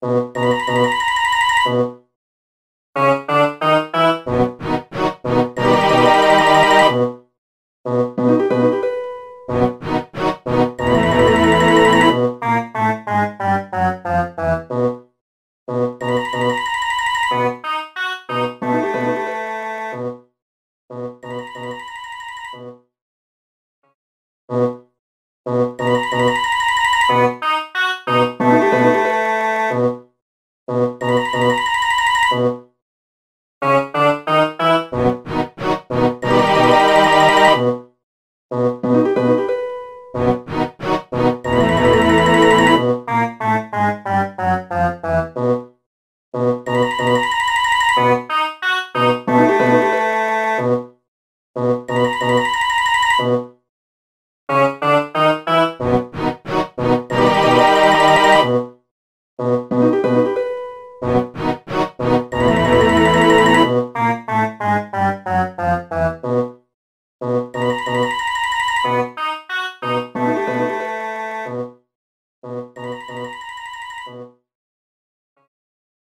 Uh-huh. Música